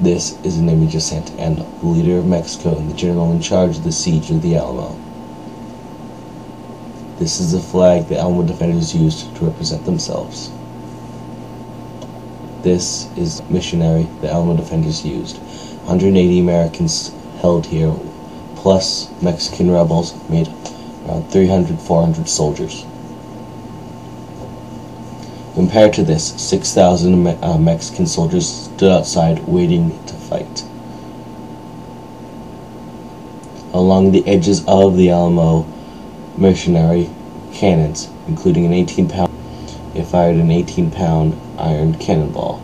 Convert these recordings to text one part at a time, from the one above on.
This is an image of Santa Anna, the leader of Mexico and the general in charge of the siege of the Alamo. This is the flag the Alamo defenders used to represent themselves. This is missionary the Alamo defenders used. 180 Americans held here, plus Mexican rebels made around 300, 400 soldiers. Compared to this, 6,000 Me- uh, Mexican soldiers stood outside waiting to fight. Along the edges of the Alamo, missionary cannons, including an 18 pound, it fired an 18 pound iron cannonball.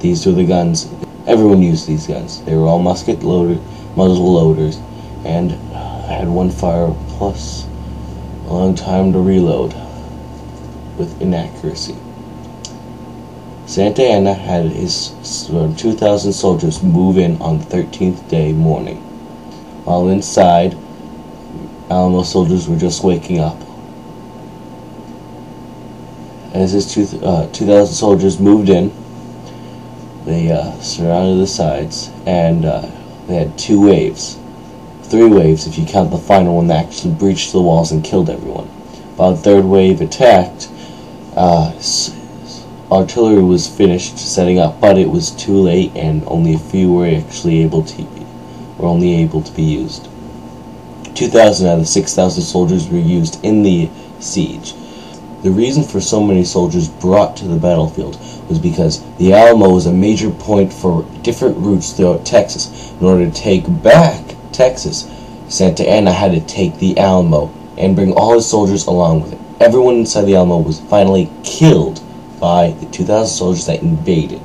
These were the guns. Everyone used these guns. They were all musket loaded, muzzle loaders, and had one fire plus a long time to reload with inaccuracy. Santa Anna had his uh, 2,000 soldiers move in on the 13th day morning. While inside, Alamo soldiers were just waking up. As his uh, 2,000 soldiers moved in, they uh, surrounded the sides and uh, they had two waves. Three waves if you count the final one that actually breached the walls and killed everyone. While the third wave attacked, uh, artillery was finished setting up, but it was too late and only a few were actually able to were only able to be used. 2,000 out of 6,000 soldiers were used in the siege. The reason for so many soldiers brought to the battlefield was because the Alamo was a major point for different routes throughout Texas. In order to take back Texas, Santa Anna had to take the Alamo and bring all his soldiers along with it. Everyone inside the Alamo was finally killed by the 2,000 soldiers that invaded.